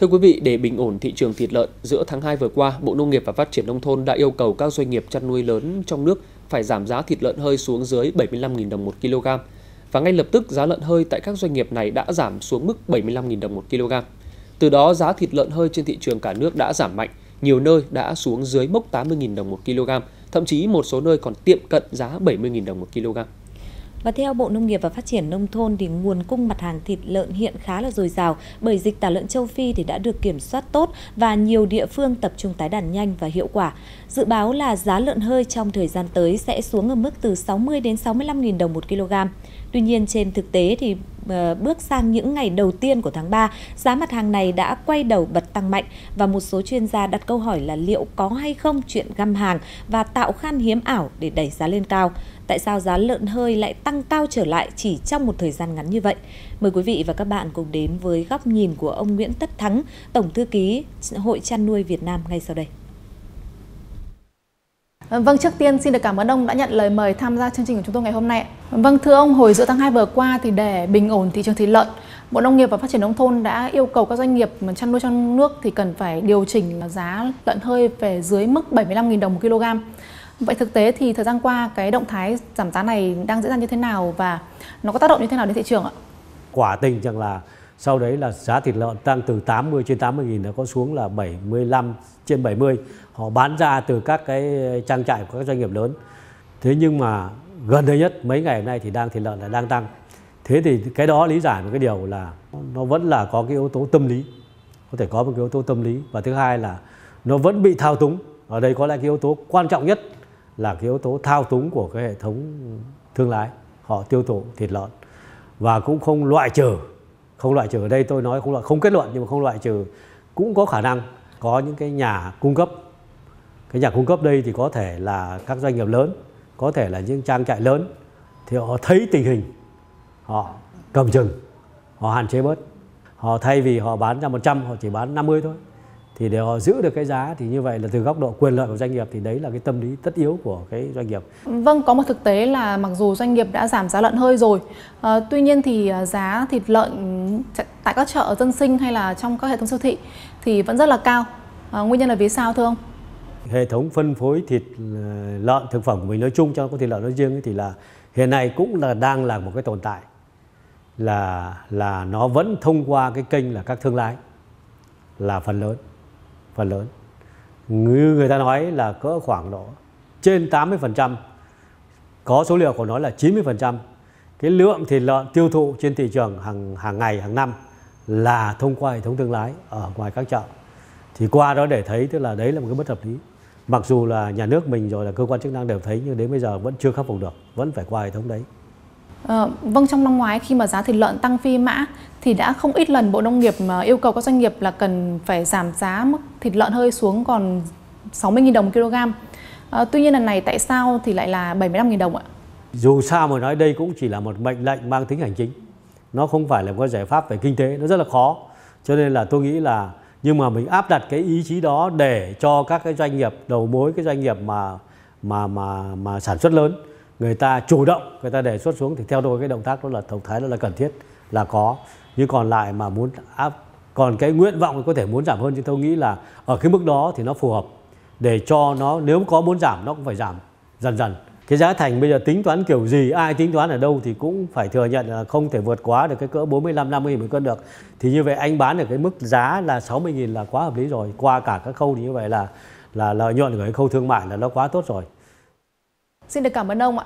Thưa quý vị, để bình ổn thị trường thịt lợn, giữa tháng 2 vừa qua, Bộ Nông nghiệp và Phát triển Nông thôn đã yêu cầu các doanh nghiệp chăn nuôi lớn trong nước phải giảm giá thịt lợn hơi xuống dưới 75.000 đồng một kg. Và ngay lập tức giá lợn hơi tại các doanh nghiệp này đã giảm xuống mức 75.000 đồng một kg. Từ đó giá thịt lợn hơi trên thị trường cả nước đã giảm mạnh, nhiều nơi đã xuống dưới mốc 80.000 đồng một kg, thậm chí một số nơi còn tiệm cận giá 70.000 đồng một kg. Và theo Bộ Nông nghiệp và Phát triển Nông thôn thì nguồn cung mặt hàng thịt lợn hiện khá là dồi dào bởi dịch tả lợn châu Phi thì đã được kiểm soát tốt và nhiều địa phương tập trung tái đàn nhanh và hiệu quả. Dự báo là giá lợn hơi trong thời gian tới sẽ xuống ở mức từ 60 đến 65 000 đồng một kg. Tuy nhiên trên thực tế thì Ờ, bước sang những ngày đầu tiên của tháng 3, giá mặt hàng này đã quay đầu bật tăng mạnh và một số chuyên gia đặt câu hỏi là liệu có hay không chuyện găm hàng và tạo khan hiếm ảo để đẩy giá lên cao. Tại sao giá lợn hơi lại tăng cao trở lại chỉ trong một thời gian ngắn như vậy? Mời quý vị và các bạn cùng đến với góc nhìn của ông Nguyễn Tất Thắng, Tổng thư ký Hội chăn nuôi Việt Nam ngay sau đây. Vâng, trước tiên xin được cảm ơn ông đã nhận lời mời tham gia chương trình của chúng tôi ngày hôm nay. Vâng, thưa ông, hồi giữa tháng 2 vừa qua thì để bình ổn thị trường thịt lợn, Bộ Nông nghiệp và Phát triển Nông thôn đã yêu cầu các doanh nghiệp chăn nuôi trong nước thì cần phải điều chỉnh giá lợn hơi về dưới mức 75.000 đồng một kg. Vậy thực tế thì thời gian qua cái động thái giảm giá này đang diễn ra như thế nào và nó có tác động như thế nào đến thị trường ạ? Quả tình rằng là sau đấy là giá thịt lợn tăng từ 80 trên 80 nghìn nó có xuống là 75 trên 70 họ bán ra từ các cái trang trại của các doanh nghiệp lớn. Thế nhưng mà gần đây nhất, mấy ngày hôm nay thì đang thịt lợn là đang tăng. Thế thì cái đó lý giải một cái điều là nó vẫn là có cái yếu tố tâm lý. Có thể có một cái yếu tố tâm lý. Và thứ hai là nó vẫn bị thao túng. Ở đây có lẽ cái yếu tố quan trọng nhất là cái yếu tố thao túng của cái hệ thống thương lái. Họ tiêu thụ thịt lợn. Và cũng không loại trừ không loại trừ ở đây tôi nói không loại không kết luận nhưng mà không loại trừ cũng có khả năng có những cái nhà cung cấp. Cái nhà cung cấp đây thì có thể là các doanh nghiệp lớn có thể là những trang trại lớn thì họ thấy tình hình họ cầm chừng họ hạn chế bớt. Họ thay vì họ bán ra 100 họ chỉ bán 50 thôi. Thì để họ giữ được cái giá thì như vậy là từ góc độ quyền lợi của doanh nghiệp thì đấy là cái tâm lý tất yếu của cái doanh nghiệp. Vâng, có một thực tế là mặc dù doanh nghiệp đã giảm giá lợn hơi rồi, à, tuy nhiên thì ờ, giá thịt lợn tại các chợ dân sinh hay là trong các hệ thống siêu thị thì vẫn rất là cao. À, nguyên nhân là vì sao thưa ông? Hệ thống phân phối thịt à, lợn thực phẩm của mình nói chung cho có thịt lợn nói riêng thì là hiện nay cũng là đang là một cái tồn tại là là nó vẫn thông qua cái kênh là các thương lái là phần lớn phần lớn như người ta nói là cỡ khoảng độ trên 80% có số liệu của nó là 90% cái lượng thịt lợn tiêu thụ trên thị trường hàng hàng ngày hàng năm là thông qua hệ thống thương lái ở ngoài các chợ thì qua đó để thấy tức là đấy là một cái bất hợp lý mặc dù là nhà nước mình rồi là cơ quan chức năng đều thấy nhưng đến bây giờ vẫn chưa khắc phục được vẫn phải qua hệ thống đấy À, vâng trong năm ngoái khi mà giá thịt lợn tăng phi mã thì đã không ít lần Bộ Nông nghiệp mà yêu cầu các doanh nghiệp là cần phải giảm giá mức thịt lợn hơi xuống còn 60.000 đồng một kg. À, tuy nhiên lần này tại sao thì lại là 75.000 đồng ạ? Dù sao mà nói đây cũng chỉ là một mệnh lệnh mang tính hành chính. Nó không phải là một giải pháp về kinh tế, nó rất là khó. Cho nên là tôi nghĩ là nhưng mà mình áp đặt cái ý chí đó để cho các cái doanh nghiệp đầu mối cái doanh nghiệp mà mà mà mà sản xuất lớn người ta chủ động người ta đề xuất xuống thì theo tôi cái động tác đó là động thái đó là cần thiết là có nhưng còn lại mà muốn áp còn cái nguyện vọng có thể muốn giảm hơn thì tôi nghĩ là ở cái mức đó thì nó phù hợp để cho nó nếu có muốn giảm nó cũng phải giảm dần dần cái giá thành bây giờ tính toán kiểu gì, ai tính toán ở đâu thì cũng phải thừa nhận là không thể vượt quá được cái cỡ 45 50 nghìn một cân được. Thì như vậy anh bán được cái mức giá là 60 nghìn là quá hợp lý rồi. Qua cả các khâu thì như vậy là là lợi nhuận của cái khâu thương mại là nó quá tốt rồi. Xin được cảm ơn ông ạ.